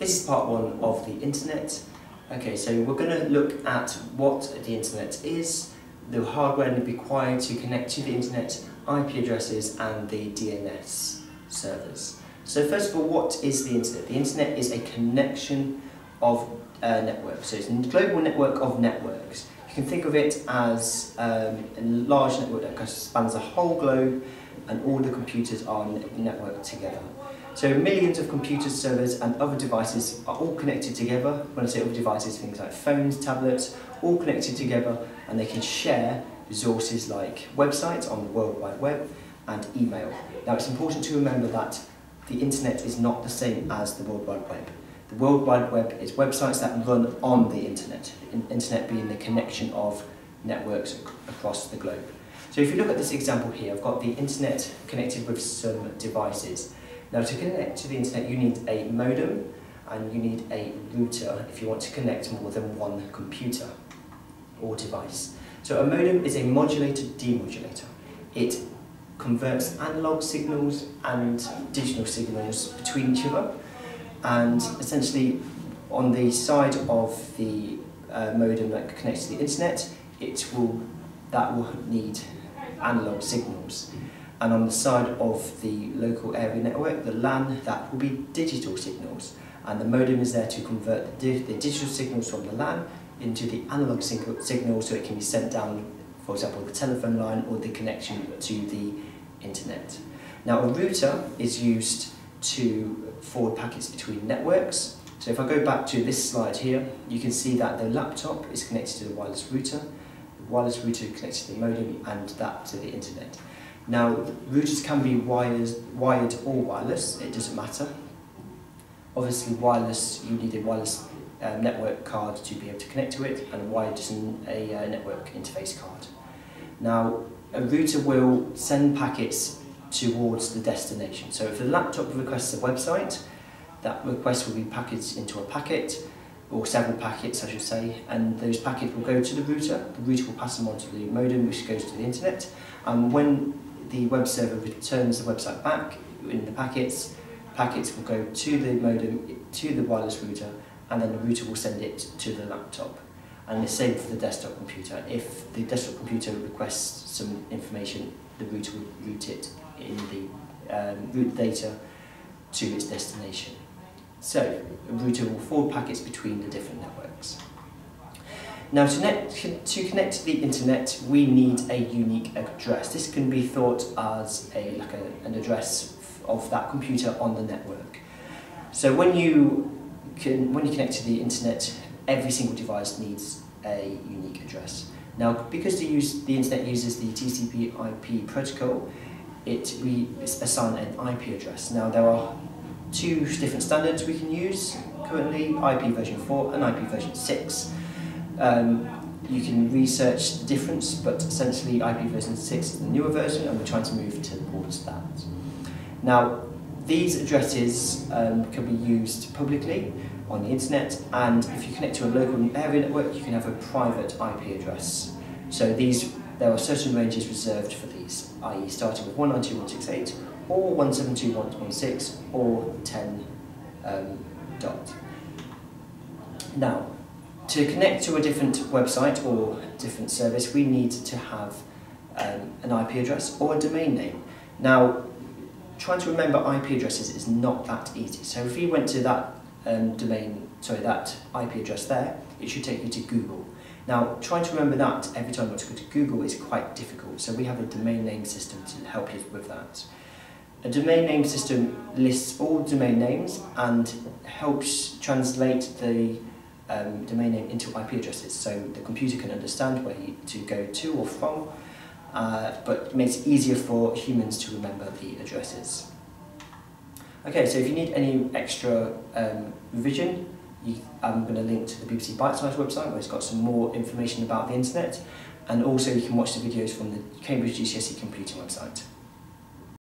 This is part one of the internet. Okay, so we're going to look at what the internet is, the hardware required to connect to the internet, IP addresses and the DNS servers. So first of all, what is the internet? The internet is a connection of uh, networks. So it's a global network of networks. You can think of it as um, a large network that spans the whole globe and all the computers are networked together. So millions of computers, servers and other devices are all connected together. When I say other devices, things like phones, tablets, all connected together and they can share resources like websites on the World Wide Web and email. Now it's important to remember that the internet is not the same as the World Wide Web. The World Wide Web is websites that run on the internet, internet being the connection of networks across the globe. So if you look at this example here, I've got the internet connected with some devices. Now to connect to the internet you need a modem and you need a router if you want to connect more than one computer or device. So a modem is a modulated demodulator. It converts analog signals and digital signals between each other and essentially on the side of the uh, modem that connects to the internet it will that will need analog signals and on the side of the local area network, the LAN, that will be digital signals. And the modem is there to convert the, the digital signals from the LAN into the analog signal so it can be sent down, for example, the telephone line or the connection to the internet. Now, a router is used to forward packets between networks. So if I go back to this slide here, you can see that the laptop is connected to the wireless router, the wireless router connected to the modem, and that to the internet. Now, routers can be wires, wired or wireless, it doesn't matter. Obviously, wireless, you need a wireless uh, network card to be able to connect to it, and wired is a uh, network interface card. Now, a router will send packets towards the destination. So if the laptop requests a website, that request will be packaged into a packet, or several packets I should say, and those packets will go to the router, the router will pass them on to the modem which goes to the internet, and when the web server returns the website back in the packets, packets will go to the modem, to the wireless router, and then the router will send it to the laptop. And the same for the desktop computer. If the desktop computer requests some information, the router will route it in the um, route data to its destination. So, a router will forward packets between the different networks. Now to, net, to connect to the internet, we need a unique address. This can be thought as a, like a, an address of that computer on the network. So when you, can, when you connect to the internet, every single device needs a unique address. Now, because the, use, the internet uses the TCP IP protocol, it, we assign an IP address. Now, there are two different standards we can use currently, IP version 4 and IP version 6. Um, you can research the difference, but essentially IP version 6 is the newer version and we're trying to move towards that. Now, these addresses um, can be used publicly on the internet and if you connect to a local area network you can have a private IP address. So these, there are certain ranges reserved for these, i.e. starting with 192.168 or 172.1.6 or 10 um, dot. Now, to connect to a different website or different service, we need to have um, an IP address or a domain name. Now, trying to remember IP addresses is not that easy. So if you went to that um, domain, sorry, that IP address there, it should take you to Google. Now, trying to remember that every time you want to go to Google is quite difficult, so we have a domain name system to help you with that. A domain name system lists all domain names and helps translate the um, domain name into IP addresses so the computer can understand where you, to go to or from, uh, but makes it easier for humans to remember the addresses. Okay, so if you need any extra um, revision, you, I'm going to link to the BBC Bitesize website where it's got some more information about the internet and also you can watch the videos from the Cambridge GCSE Computing website.